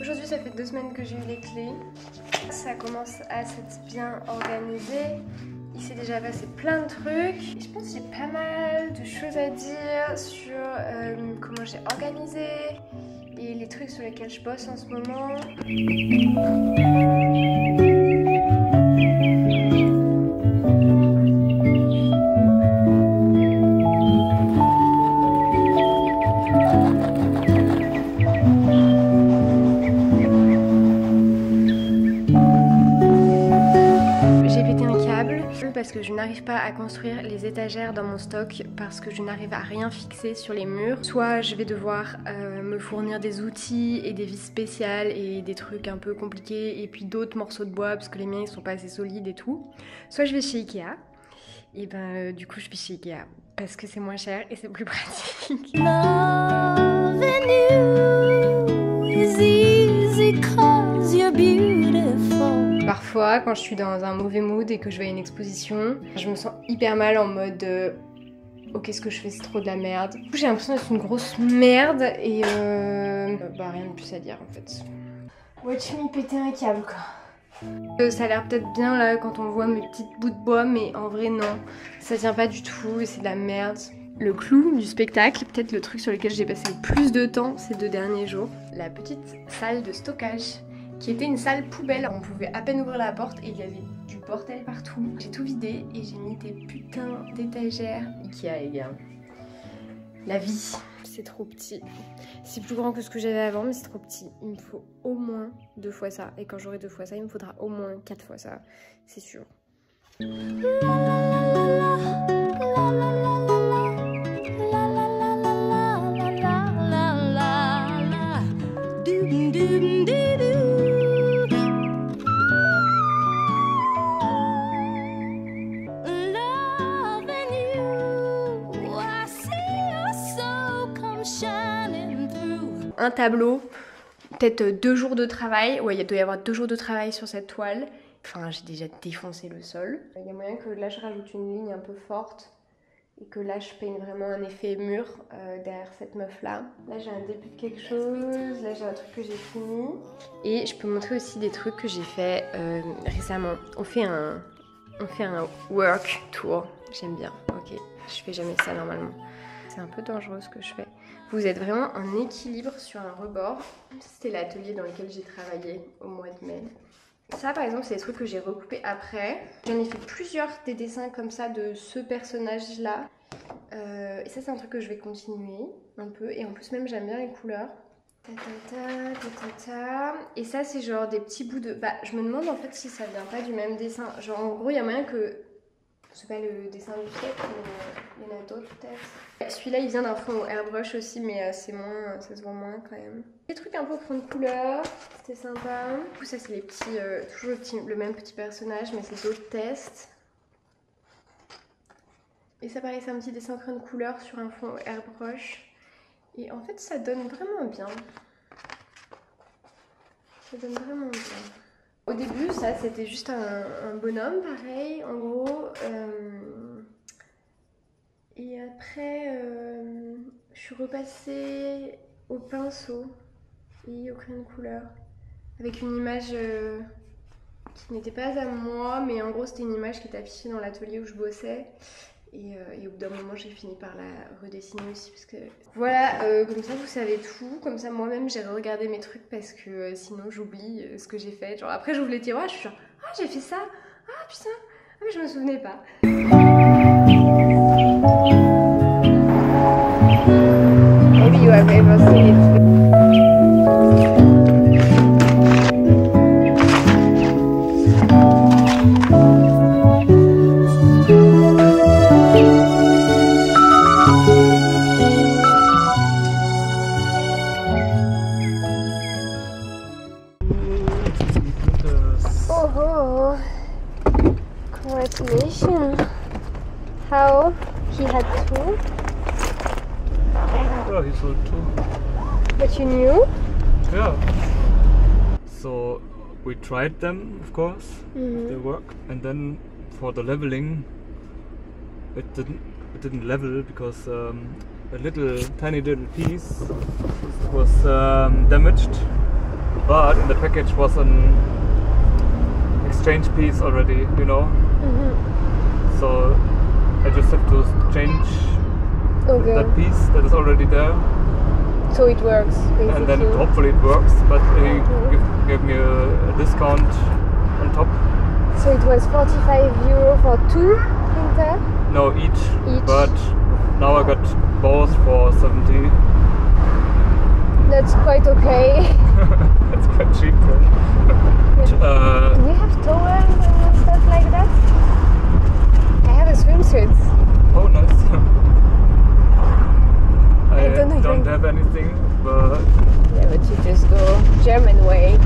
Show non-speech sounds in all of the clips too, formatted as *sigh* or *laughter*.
Aujourd'hui ça fait deux semaines que j'ai eu les clés. Ça commence à s'être bien organisé. Il s'est déjà passé plein de trucs. Et je pense que j'ai pas mal de choses à dire sur euh, comment j'ai organisé et les trucs sur lesquels je bosse en ce moment. Parce que je n'arrive pas à construire les étagères dans mon stock parce que je n'arrive à rien fixer sur les murs. Soit je vais devoir euh, me fournir des outils et des vis spéciales et des trucs un peu compliqués et puis d'autres morceaux de bois parce que les miens ils sont pas assez solides et tout. Soit je vais chez Ikea. Et ben euh, du coup je vais chez Ikea parce que c'est moins cher et c'est plus *laughs* pratique. You is easy. Quand je suis dans un mauvais mood et que je vais à une exposition, je me sens hyper mal en mode euh, Ok, ce que je fais, c'est trop de la merde? Du coup, j'ai l'impression d'être une grosse merde et euh, bah, rien de plus à dire en fait. Watch me péter un câble quoi. Euh, ça a l'air peut-être bien là quand on voit mes petites bouts de bois, mais en vrai, non. Ça tient pas du tout et c'est de la merde. Le clou du spectacle, peut-être le truc sur lequel j'ai passé le plus de temps ces deux derniers jours, la petite salle de stockage qui était une salle poubelle. On pouvait à peine ouvrir la porte et il y avait du bordel partout. J'ai tout vidé et j'ai mis des putains d'étagères. Ikea, les gars. La vie, c'est trop petit. C'est plus grand que ce que j'avais avant, mais c'est trop petit. Il me faut au moins deux fois ça. Et quand j'aurai deux fois ça, il me faudra au moins quatre fois ça. C'est sûr. Un tableau, peut-être deux jours de travail. Ouais, il doit y avoir deux jours de travail sur cette toile. Enfin, j'ai déjà défoncé le sol. Il y a moyen que là, je rajoute une ligne un peu forte et que là, je peigne vraiment un effet mur euh, derrière cette meuf-là. Là, j'ai un début de quelque chose. Là, j'ai un truc que j'ai fini. Et je peux montrer aussi des trucs que j'ai fait euh, récemment. On fait un, on fait un work tour. J'aime bien. Ok, je fais jamais ça normalement. C'est un peu dangereux ce que je fais. Vous êtes vraiment en équilibre sur un rebord. C'était l'atelier dans lequel j'ai travaillé au mois de mai. Ça, par exemple, c'est des trucs que j'ai recoupés après. J'en ai fait plusieurs des dessins comme ça de ce personnage-là. Euh, et ça, c'est un truc que je vais continuer un peu. Et en plus, même, j'aime bien les couleurs. Ta, ta, ta. Et ça, c'est genre des petits bouts de. Bah, je me demande en fait si ça vient pas du même dessin. Genre, en gros, il y a moyen que. C'est pas le dessin du siècle, mais il y en a d'autres peut-être. Celui-là, il vient d'un fond airbrush aussi, mais euh, c'est moins, ça se voit moins quand même. Des trucs un peu fond de couleur, c'était sympa. Du coup, ça, c'est les petits, euh, toujours le, petit, le même petit personnage, mais c'est d'autres tests. Et ça, pareil, c'est un petit dessin de couleur sur un fond airbrush. Et en fait, ça donne vraiment bien. Ça donne vraiment bien. Au début, ça, c'était juste un, bonhomme, pareil, en gros. euh, Et après, euh, je suis repassée au pinceau et au crayon de couleur. Avec une image euh, qui n'était pas à moi, mais en gros, c'était une image qui était affichée dans l'atelier où je bossais. Et, euh, et au bout d'un moment, j'ai fini par la redessiner aussi. Parce que voilà, euh, comme ça, vous savez tout. Comme ça, moi-même, j'ai regardé mes trucs parce que euh, sinon, j'oublie ce que j'ai fait. Genre, après, j'ouvre les tiroirs, je suis genre, ah, j'ai fait ça. Ah, putain, ah, mais je me souvenais pas. Maybe you but you knew? Yeah. So we tried them, of course, they work, and then for the leveling, it didn't it didn't level because um, a little tiny little piece was um, damaged, but in the package was an exchange piece already, you know. So I just have to change Okay. that piece that is already there, So it works basically. and then hopefully it works. But he mm-hmm. give, gave me a, a discount on top. So it was 45 euro for two printer. No, each. Each. But now I got both for 70. That's quite okay. *laughs* That's quite cheap. Then. uh, Do we have towels and stuff like that? I have a swimsuit. oh, nice. I, I don't know if don't I- have anything, but Yeah, but you just go German way.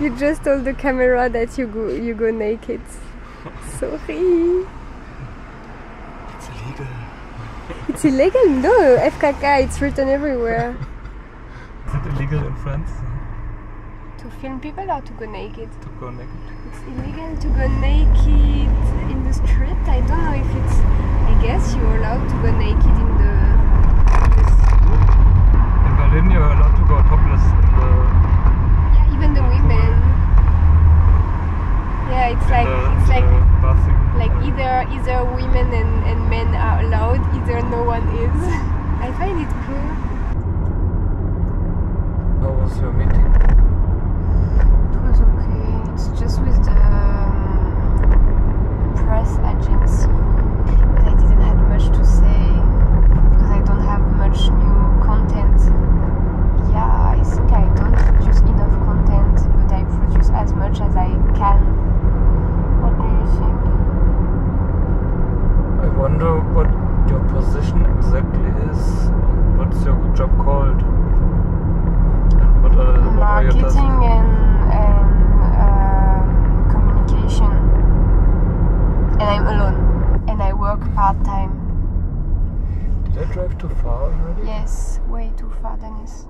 You just told the camera that you go you go naked. *laughs* Sorry. it's illegal. It's illegal? No, FKK, it's written everywhere. *laughs* Is it illegal in France to film people or to go naked? to go naked? It's illegal to go naked in the street. I don't know if it's. I guess you're allowed to go naked in ufa, Dennis.